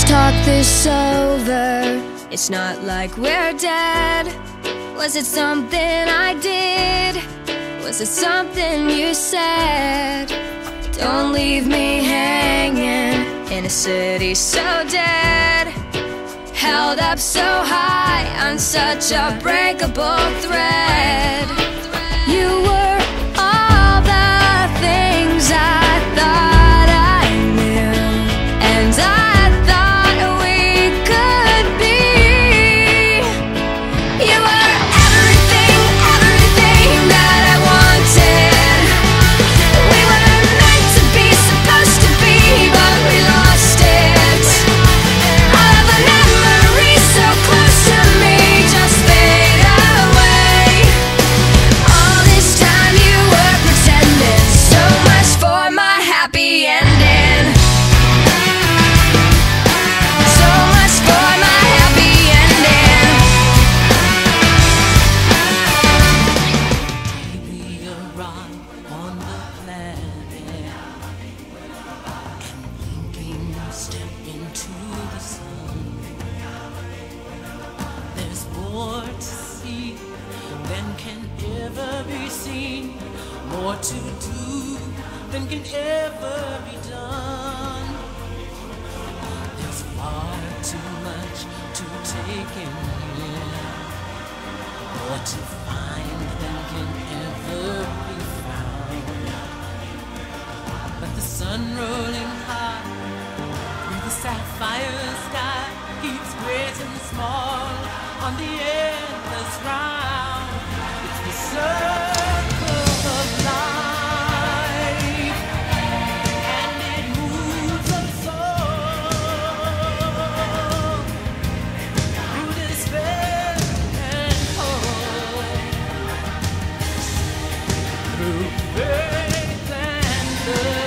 talk this over. It's not like we're dead. Was it something I did? Was it something you said? Don't leave me hanging in a city so dead. Held up so high on such a breakable thread. Ever be seen, more to do than can ever be done. There's far too much to take in here. More to find than can ever be found. But the sun rolling high through the sapphire sky keeps great and small on the endless round. Through despair and faith